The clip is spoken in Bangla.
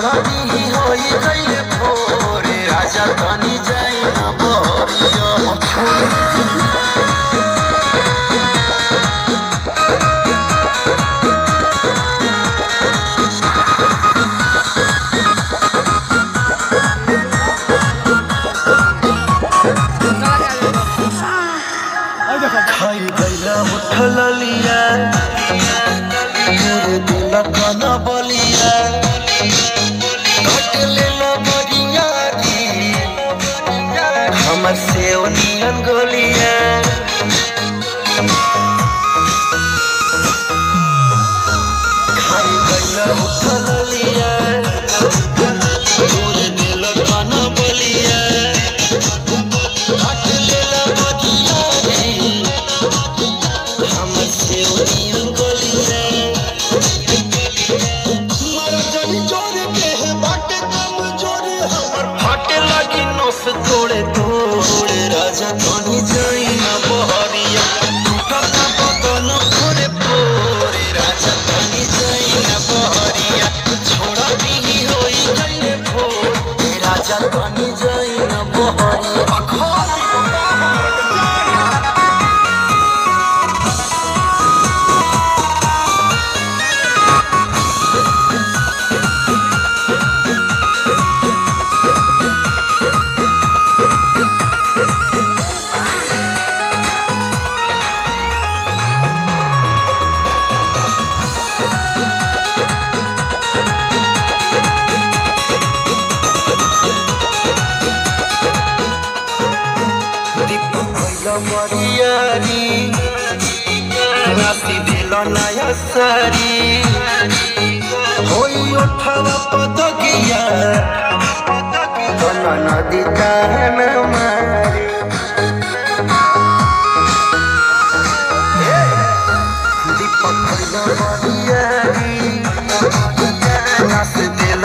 ধরণী হই যাইলে ভোরে রাজা ধনী যাই না খাই গাইলাম ঠলালিয়া দিলা কানা বলি। உலகளிய heart. दीपक भइल मरियारी नासी दिल नया सारी नदी मारी। दीपक भइल मरियारी। नासी दिल